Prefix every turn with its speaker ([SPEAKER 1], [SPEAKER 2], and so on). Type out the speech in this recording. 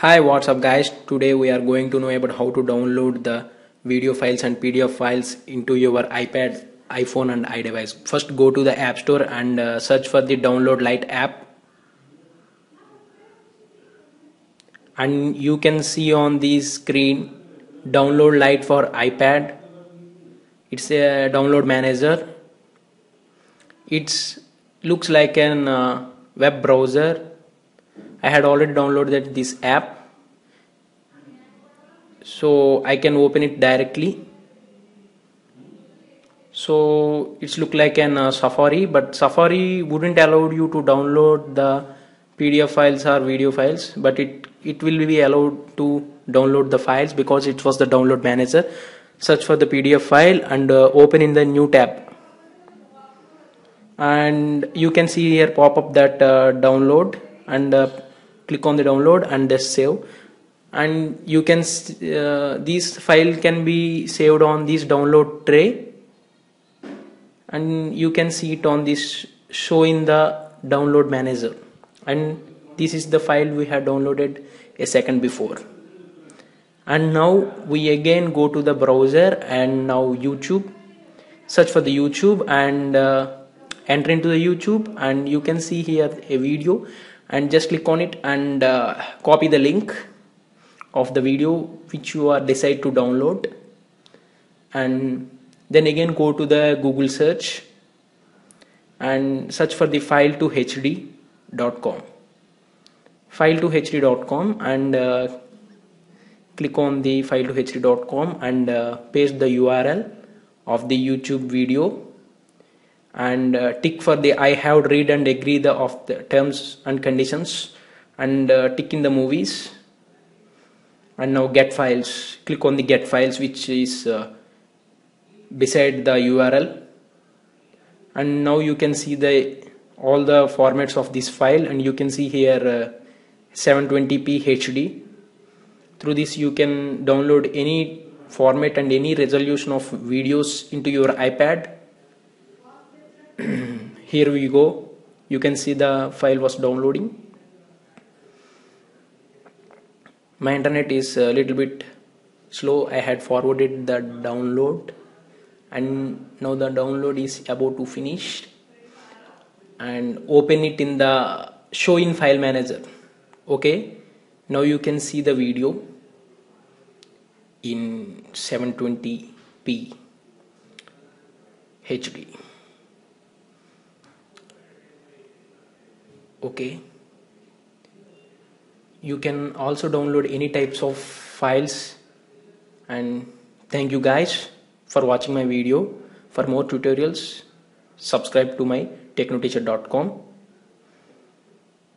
[SPEAKER 1] Hi what's up guys? Today we are going to know about how to download the video files and PDF files into your iPad iPhone and iDevice. First go to the app store and uh, search for the download lite app. And you can see on the screen download lite for iPad. It's a download manager. It looks like an uh, web browser I had already downloaded this app. So I can open it directly. So it's look like an uh, Safari but Safari wouldn't allow you to download the PDF files or video files but it it will be allowed to download the files because it was the download manager. Search for the PDF file and uh, open in the new tab. And you can see here pop up that uh, download and uh, click on the download and just save. And you can uh, this file can be saved on this download tray. And you can see it on this show in the download manager. And this is the file we had downloaded a second before. And now we again go to the browser and now YouTube. Search for the YouTube and uh, enter into the YouTube and you can see here a video and just click on it and uh, copy the link of the video which you are decide to download. And then again go to the Google search and search for the file to hd.com file to hd.com and uh, click on the file to hd.com and uh, paste the URL of the YouTube video and uh, tick for the I have read and agree the of the terms and conditions and uh, tick in the movies. And now get files. Click on the get files which is uh, beside the URL and now you can see the all the formats of this file and you can see here 720p uh, HD through this you can download any format and any resolution of videos into your iPad here we go. You can see the file was downloading. My internet is a little bit slow. I had forwarded the download and now the download is about to finish. And open it in the show in file manager. Okay? Now you can see the video in 720p HD okay. You can also download any types of files. And thank you guys for watching my video. For more tutorials subscribe to my technoteacher.com